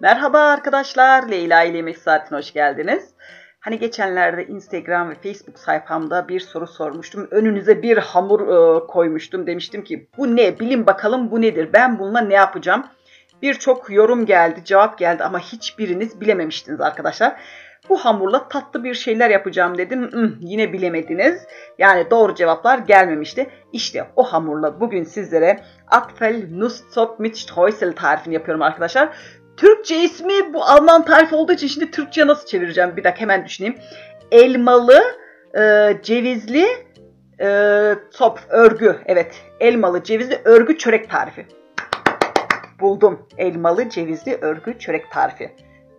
Merhaba arkadaşlar, Leyla ile Yemek Saati'ne hoş geldiniz. Hani geçenlerde Instagram ve Facebook sayfamda bir soru sormuştum. Önünüze bir hamur e, koymuştum. Demiştim ki bu ne? Bilin bakalım bu nedir? Ben bununla ne yapacağım? Birçok yorum geldi, cevap geldi ama hiçbiriniz bilememiştiniz arkadaşlar. Bu hamurla tatlı bir şeyler yapacağım dedim. Hmm, yine bilemediniz. Yani doğru cevaplar gelmemişti. İşte o hamurla bugün sizlere Apfelnusszop mit Streusel tarifini yapıyorum arkadaşlar. Türkçe ismi bu Alman tarifi olduğu için şimdi Türkçe nasıl çevireceğim? Bir dakika hemen düşüneyim. Elmalı, e, cevizli, e, top, örgü. Evet, elmalı, cevizli örgü çörek tarifi. Buldum. Elmalı, cevizli örgü çörek tarifi.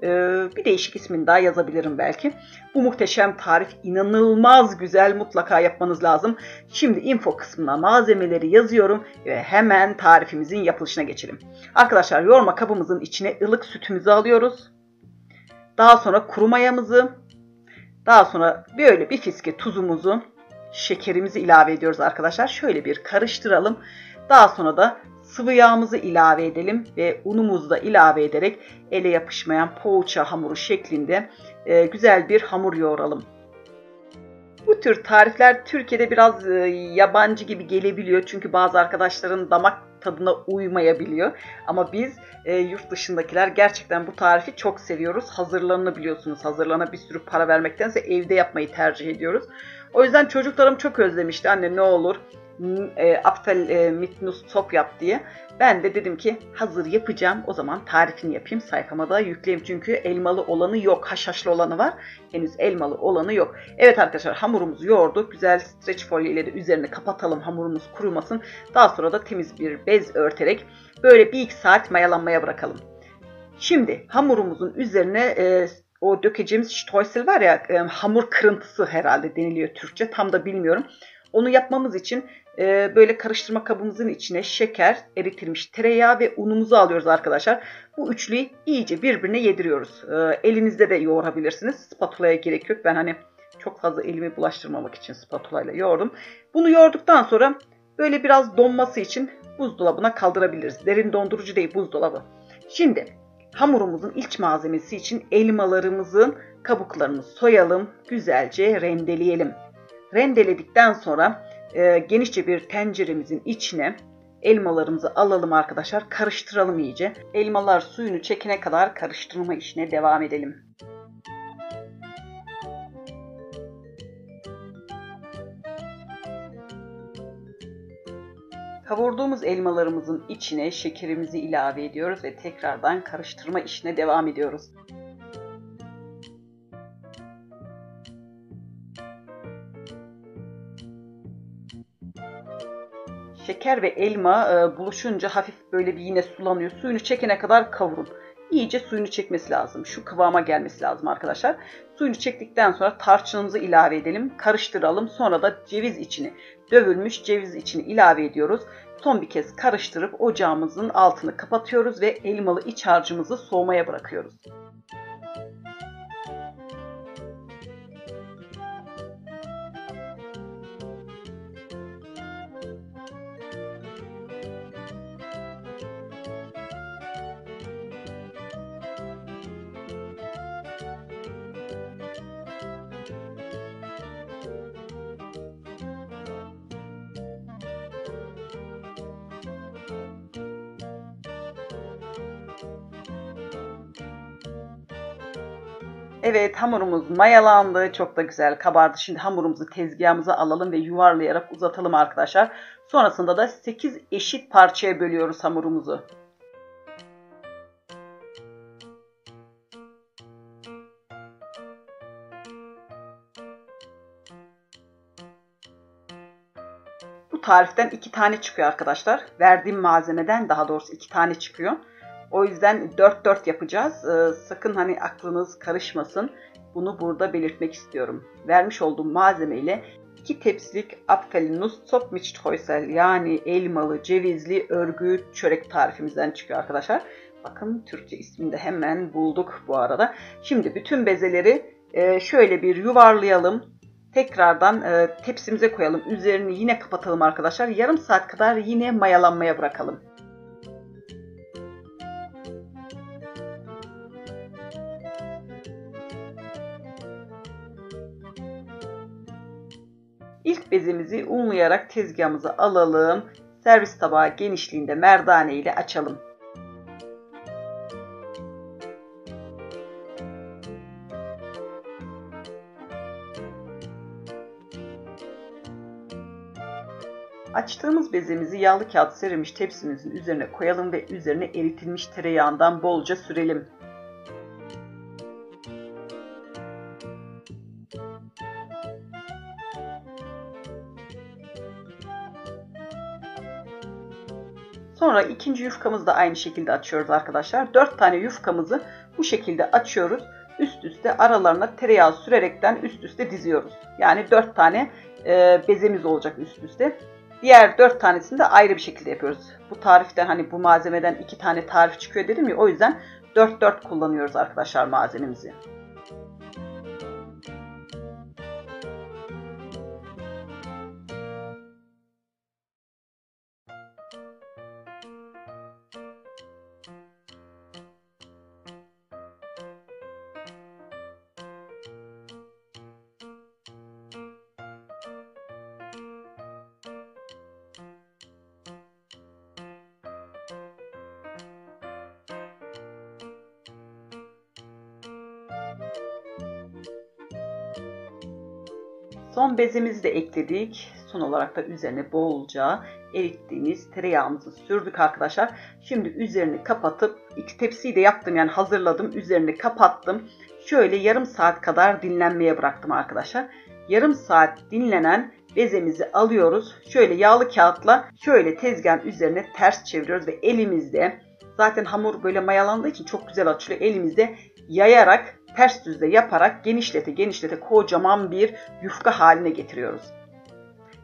Ee, bir değişik ismini daha yazabilirim belki. Bu muhteşem tarif inanılmaz güzel mutlaka yapmanız lazım. Şimdi info kısmına malzemeleri yazıyorum ve hemen tarifimizin yapılışına geçelim. Arkadaşlar yoğurma kabımızın içine ılık sütümüzü alıyoruz. Daha sonra kuru mayamızı, daha sonra böyle bir fiske tuzumuzu, şekerimizi ilave ediyoruz arkadaşlar. Şöyle bir karıştıralım. Daha sonra da sıvı yağımızı ilave edelim ve unumuzu da ilave ederek ele yapışmayan poğaça hamuru şeklinde e, güzel bir hamur yoğuralım. Bu tür tarifler Türkiye'de biraz e, yabancı gibi gelebiliyor çünkü bazı arkadaşların damak tadına uymayabiliyor. Ama biz e, yurt dışındakiler gerçekten bu tarifi çok seviyoruz. Hazırlanını biliyorsunuz. Hazırlana bir sürü para vermektense evde yapmayı tercih ediyoruz. O yüzden çocuklarım çok özlemişti. Anne ne olur e, Apfel e, Mitnus Top yap diye. Ben de dedim ki hazır yapacağım. O zaman tarifini yapayım. Sayfama da yükleyeyim. Çünkü elmalı olanı yok. Haşhaşlı olanı var. Henüz elmalı olanı yok. Evet arkadaşlar hamurumuzu yoğurduk. Güzel streç folyo ile de üzerine kapatalım. Hamurumuz kurumasın. Daha sonra da temiz bir bez örterek böyle bir iki saat mayalanmaya bırakalım. Şimdi hamurumuzun üzerine e, o dökeceğimiz streusel var ya e, hamur kırıntısı herhalde deniliyor Türkçe. Tam da bilmiyorum. Onu yapmamız için e, böyle karıştırma kabımızın içine şeker, eritilmiş tereyağı ve unumuzu alıyoruz arkadaşlar. Bu üçlüyü iyice birbirine yediriyoruz. E, elinizde de yoğurabilirsiniz. Spatula'ya gerek yok. Ben hani çok fazla elimi bulaştırmamak için spatula ile yoğurdum. Bunu yoğurduktan sonra böyle biraz donması için buzdolabına kaldırabiliriz. Derin dondurucu değil buzdolabı. Şimdi hamurumuzun iç malzemesi için elmalarımızın kabuklarını soyalım. Güzelce rendeleyelim. Rendeledikten sonra e, genişçe bir tenceremizin içine elmalarımızı alalım arkadaşlar. Karıştıralım iyice. Elmalar suyunu çekene kadar karıştırma işine devam edelim. Kavurduğumuz elmalarımızın içine şekerimizi ilave ediyoruz ve tekrardan karıştırma işine devam ediyoruz. Şeker ve elma e, buluşunca hafif böyle bir yine sulanıyor. Suyunu çekene kadar kavurun. İyice suyunu çekmesi lazım. Şu kıvama gelmesi lazım arkadaşlar. Suyunu çektikten sonra tarçınımızı ilave edelim. Karıştıralım. Sonra da ceviz içini, dövülmüş ceviz içini ilave ediyoruz. Son bir kez karıştırıp ocağımızın altını kapatıyoruz ve elmalı iç harcımızı soğumaya bırakıyoruz. Evet hamurumuz mayalandı. Çok da güzel kabardı. Şimdi hamurumuzu tezgahımıza alalım ve yuvarlayarak uzatalım arkadaşlar. Sonrasında da 8 eşit parçaya bölüyoruz hamurumuzu. Bu tariften iki tane çıkıyor arkadaşlar. Verdiğim malzemeden daha doğrusu iki tane çıkıyor. O yüzden 4-4 yapacağız. Ee, sakın hani aklınız karışmasın. Bunu burada belirtmek istiyorum. Vermiş olduğum malzeme ile 2 tepsilik Apfelnuss Michtreusel yani elmalı, cevizli örgü çörek tarifimizden çıkıyor arkadaşlar. Bakın Türkçe ismini de hemen bulduk bu arada. Şimdi bütün bezeleri e, şöyle bir yuvarlayalım. Tekrardan e, tepsimize koyalım. Üzerini yine kapatalım arkadaşlar. Yarım saat kadar yine mayalanmaya bırakalım. İlk bezemizi unlayarak tezgahımıza alalım. Servis tabağı genişliğinde merdane ile açalım. Açtığımız bezemizi yağlı kağıt serilmiş tepsimizin üzerine koyalım ve üzerine eritilmiş tereyağından bolca sürelim. Sonra ikinci yufkamızı da aynı şekilde açıyoruz arkadaşlar. 4 tane yufkamızı bu şekilde açıyoruz. Üst üste aralarına tereyağı sürerekten üst üste diziyoruz. Yani 4 tane e, bezemiz olacak üst üste. Diğer 4 tanesini de ayrı bir şekilde yapıyoruz. Bu tariften hani bu malzemeden 2 tane tarif çıkıyor dedim ya o yüzden 4-4 kullanıyoruz arkadaşlar malzememizi. Son bezemizi de ekledik. Son olarak da üzerine bolca erittiğimiz tereyağımızı sürdük arkadaşlar. Şimdi üzerini kapatıp iki tepsiyi de yaptım yani hazırladım. Üzerini kapattım. Şöyle yarım saat kadar dinlenmeye bıraktım arkadaşlar. Yarım saat dinlenen bezemizi alıyoruz. Şöyle yağlı kağıtla şöyle tezgahın üzerine ters çeviriyoruz ve elimizde zaten hamur böyle mayalandığı için çok güzel açılıyor. Elimizde yayarak ters düzde yaparak genişlete genişlete kocaman bir yufka haline getiriyoruz.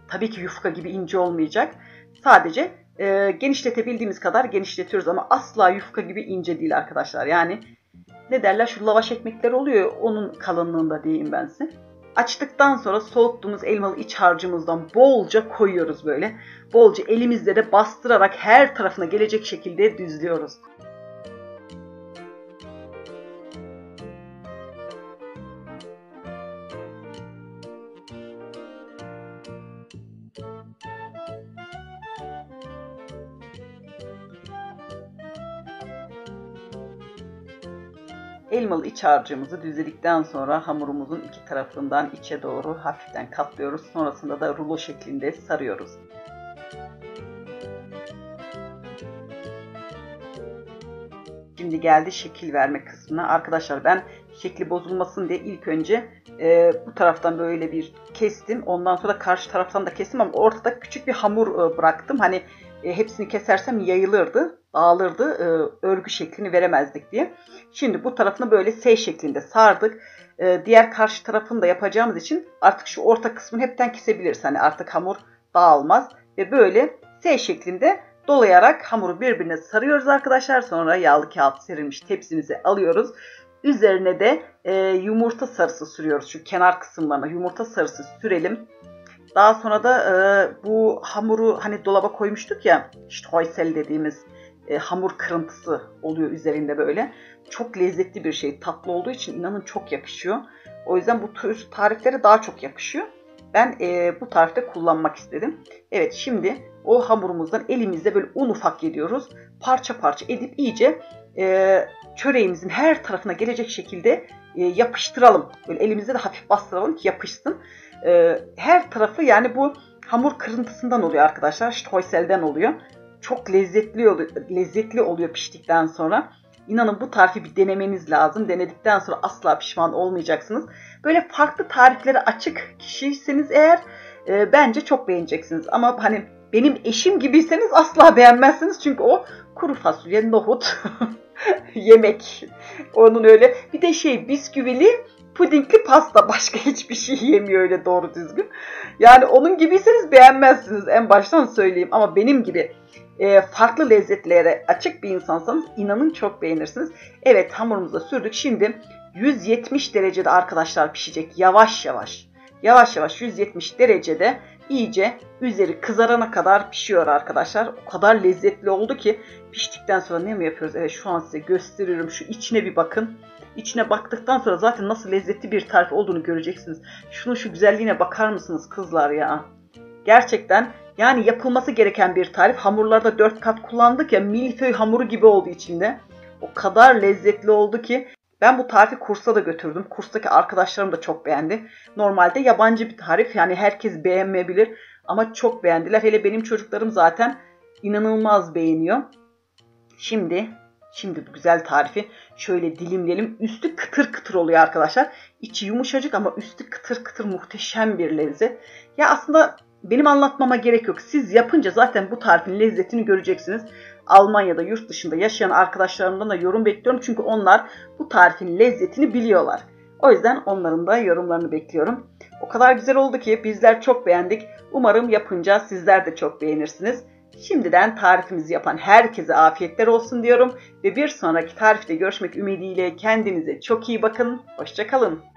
Tabii ki yufka gibi ince olmayacak. Sadece e, genişletebildiğimiz kadar genişletiyoruz ama asla yufka gibi ince değil arkadaşlar. Yani ne derler şu lavaş ekmekler oluyor onun kalınlığında diyeyim ben size. Açtıktan sonra soğuttuğumuz elmalı iç harcımızdan bolca koyuyoruz böyle. Bolca elimizle de bastırarak her tarafına gelecek şekilde düzlüyoruz. Elmalı iç harcımızı düzledikten sonra hamurumuzun iki tarafından içe doğru hafiften katlıyoruz. Sonrasında da rulo şeklinde sarıyoruz. Şimdi geldi şekil verme kısmına. Arkadaşlar ben şekli bozulmasın diye ilk önce e, bu taraftan böyle bir kestim. Ondan sonra karşı taraftan da kestim ama ortada küçük bir hamur e, bıraktım. Hani e, hepsini kesersem yayılırdı, dağılırdı, e, örgü şeklini veremezdik diye. Şimdi bu tarafını böyle S şeklinde sardık. E, diğer karşı tarafını da yapacağımız için artık şu orta kısmını hepten kesebiliriz. Hani artık hamur dağılmaz ve böyle S şeklinde dolayarak hamuru birbirine sarıyoruz arkadaşlar. Sonra yağlı kağıt serilmiş tepsimizi alıyoruz. Üzerine de e, yumurta sarısı sürüyoruz. Şu kenar kısımlarına yumurta sarısı sürelim. Daha sonra da e, bu hamuru hani dolaba koymuştuk ya işte hoysel dediğimiz e, hamur kırıntısı oluyor üzerinde böyle. Çok lezzetli bir şey. Tatlı olduğu için inanın çok yakışıyor. O yüzden bu tür tariflere daha çok yakışıyor. Ben e, bu tarifte kullanmak istedim. Evet şimdi o hamurumuzdan elimizde böyle un ufak yediyoruz. Parça parça edip iyice e, çöreğimizin her tarafına gelecek şekilde e, yapıştıralım. Böyle elimizde de hafif bastıralım ki yapışsın. E, her tarafı yani bu hamur kırıntısından oluyor arkadaşlar. Stoysel'den oluyor. Çok lezzetli oluyor, lezzetli oluyor piştikten sonra. İnanın bu tarifi bir denemeniz lazım. Denedikten sonra asla pişman olmayacaksınız. Böyle farklı tariflere açık kişiyseniz eğer e, bence çok beğeneceksiniz. Ama hani benim eşim gibiyseniz asla beğenmezsiniz. Çünkü o kuru fasulye, nohut, yemek. Onun öyle. Bir de şey bisküvili pudingli pasta başka hiçbir şey yemiyor öyle doğru düzgün. Yani onun gibiyseniz beğenmezsiniz en baştan söyleyeyim ama benim gibi e, farklı lezzetlere açık bir insansanız inanın çok beğenirsiniz. Evet hamurumuza sürdük. Şimdi 170 derecede arkadaşlar pişecek yavaş yavaş. Yavaş yavaş 170 derecede iyice üzeri kızarana kadar pişiyor arkadaşlar. O kadar lezzetli oldu ki piştikten sonra ne mi yapıyoruz? Evet şu an size gösteriyorum. Şu içine bir bakın. İçine baktıktan sonra zaten nasıl lezzetli bir tarif olduğunu göreceksiniz. Şunun şu güzelliğine bakar mısınız kızlar ya? Gerçekten yani yapılması gereken bir tarif. Hamurlarda dört kat kullandık ya milföy hamuru gibi oldu içinde. O kadar lezzetli oldu ki ben bu tarifi kursa da götürdüm. Kurstaki arkadaşlarım da çok beğendi. Normalde yabancı bir tarif yani herkes beğenmeyebilir ama çok beğendiler. Hele benim çocuklarım zaten inanılmaz beğeniyor. Şimdi şimdi bu güzel tarifi şöyle dilimleyelim. Üstü kıtır kıtır oluyor arkadaşlar. İçi yumuşacık ama üstü kıtır kıtır muhteşem bir lezzet. Ya aslında benim anlatmama gerek yok. Siz yapınca zaten bu tarifin lezzetini göreceksiniz. Almanya'da yurt dışında yaşayan arkadaşlarımdan da yorum bekliyorum. Çünkü onlar bu tarifin lezzetini biliyorlar. O yüzden onların da yorumlarını bekliyorum. O kadar güzel oldu ki bizler çok beğendik. Umarım yapınca sizler de çok beğenirsiniz. Şimdiden tarifimizi yapan herkese afiyetler olsun diyorum ve bir sonraki tarifte görüşmek ümidiyle kendinize çok iyi bakın. Hoşçakalın.